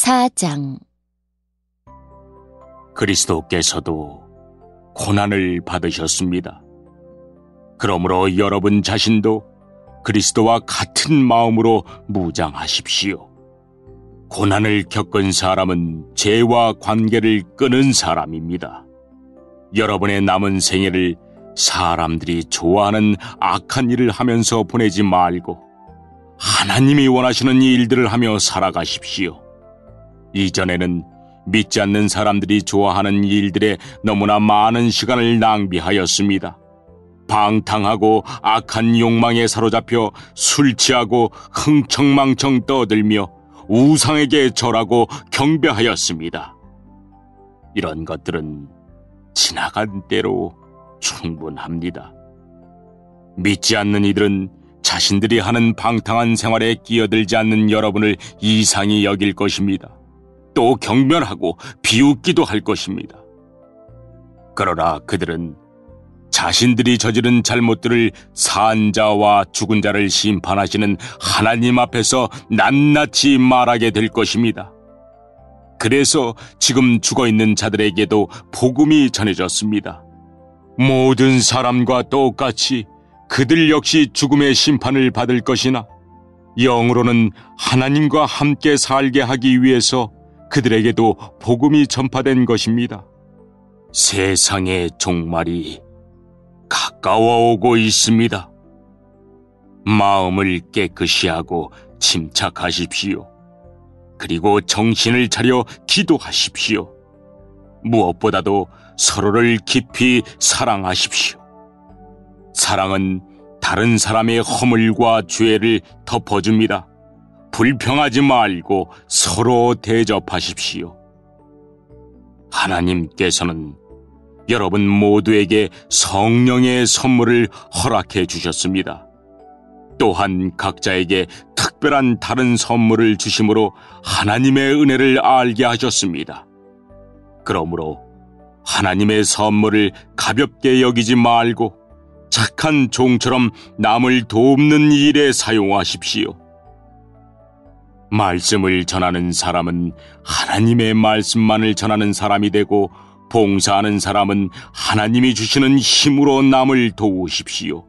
4장 그리스도께서도 고난을 받으셨습니다. 그러므로 여러분 자신도 그리스도와 같은 마음으로 무장하십시오. 고난을 겪은 사람은 죄와 관계를 끊은 사람입니다. 여러분의 남은 생애를 사람들이 좋아하는 악한 일을 하면서 보내지 말고 하나님이 원하시는 일들을 하며 살아가십시오. 이전에는 믿지 않는 사람들이 좋아하는 일들에 너무나 많은 시간을 낭비하였습니다. 방탕하고 악한 욕망에 사로잡혀 술 취하고 흥청망청 떠들며 우상에게 절하고 경배하였습니다. 이런 것들은 지나간 때로 충분합니다. 믿지 않는 이들은 자신들이 하는 방탕한 생활에 끼어들지 않는 여러분을 이상히 여길 것입니다. 또 경멸하고 비웃기도 할 것입니다. 그러나 그들은 자신들이 저지른 잘못들을 산 자와 죽은 자를 심판하시는 하나님 앞에서 낱낱이 말하게 될 것입니다. 그래서 지금 죽어 있는 자들에게도 복음이 전해졌습니다. 모든 사람과 똑같이 그들 역시 죽음의 심판을 받을 것이나 영으로는 하나님과 함께 살게 하기 위해서 그들에게도 복음이 전파된 것입니다. 세상의 종말이 가까워 오고 있습니다. 마음을 깨끗이 하고 침착하십시오. 그리고 정신을 차려 기도하십시오. 무엇보다도 서로를 깊이 사랑하십시오. 사랑은 다른 사람의 허물과 죄를 덮어줍니다. 불평하지 말고 서로 대접하십시오. 하나님께서는 여러분 모두에게 성령의 선물을 허락해 주셨습니다. 또한 각자에게 특별한 다른 선물을 주심으로 하나님의 은혜를 알게 하셨습니다. 그러므로 하나님의 선물을 가볍게 여기지 말고 착한 종처럼 남을 돕는 일에 사용하십시오. 말씀을 전하는 사람은 하나님의 말씀만을 전하는 사람이 되고 봉사하는 사람은 하나님이 주시는 힘으로 남을 도우십시오.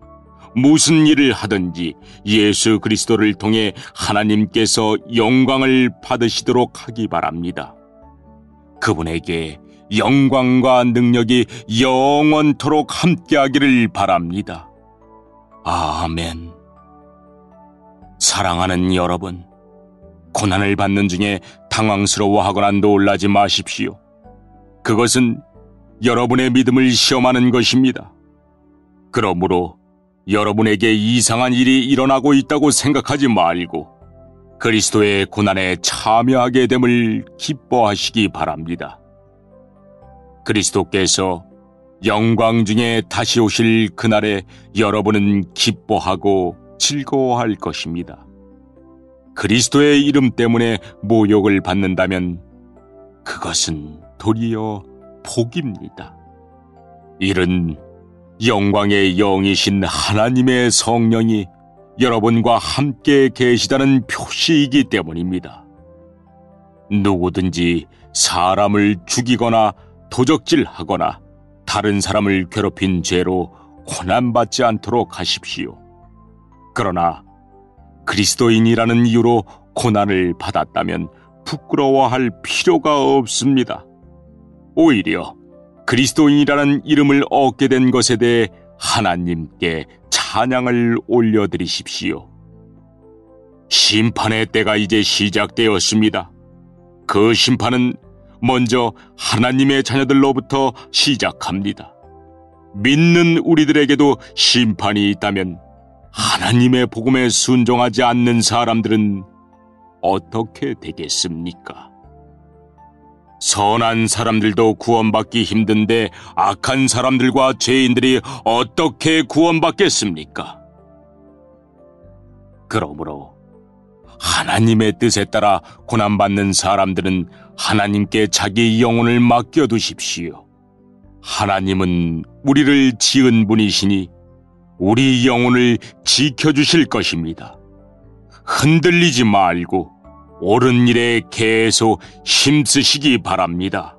무슨 일을 하든지 예수 그리스도를 통해 하나님께서 영광을 받으시도록 하기 바랍니다. 그분에게 영광과 능력이 영원토록 함께하기를 바랍니다. 아멘. 사랑하는 여러분, 고난을 받는 중에 당황스러워하거나 놀라지 마십시오. 그것은 여러분의 믿음을 시험하는 것입니다. 그러므로 여러분에게 이상한 일이 일어나고 있다고 생각하지 말고 그리스도의 고난에 참여하게 됨을 기뻐하시기 바랍니다. 그리스도께서 영광 중에 다시 오실 그날에 여러분은 기뻐하고 즐거워할 것입니다. 그리스도의 이름 때문에 모욕을 받는다면 그것은 도리어 복입니다. 이른 영광의 영이신 하나님의 성령이 여러분과 함께 계시다는 표시이기 때문입니다. 누구든지 사람을 죽이거나 도적질하거나 다른 사람을 괴롭힌 죄로 고난받지 않도록 하십시오. 그러나 그리스도인이라는 이유로 고난을 받았다면 부끄러워할 필요가 없습니다. 오히려 그리스도인이라는 이름을 얻게 된 것에 대해 하나님께 찬양을 올려드리십시오. 심판의 때가 이제 시작되었습니다. 그 심판은 먼저 하나님의 자녀들로부터 시작합니다. 믿는 우리들에게도 심판이 있다면 하나님의 복음에 순종하지 않는 사람들은 어떻게 되겠습니까? 선한 사람들도 구원받기 힘든데 악한 사람들과 죄인들이 어떻게 구원받겠습니까? 그러므로 하나님의 뜻에 따라 고난받는 사람들은 하나님께 자기 영혼을 맡겨두십시오. 하나님은 우리를 지은 분이시니 우리 영혼을 지켜주실 것입니다. 흔들리지 말고 옳은 일에 계속 힘쓰시기 바랍니다.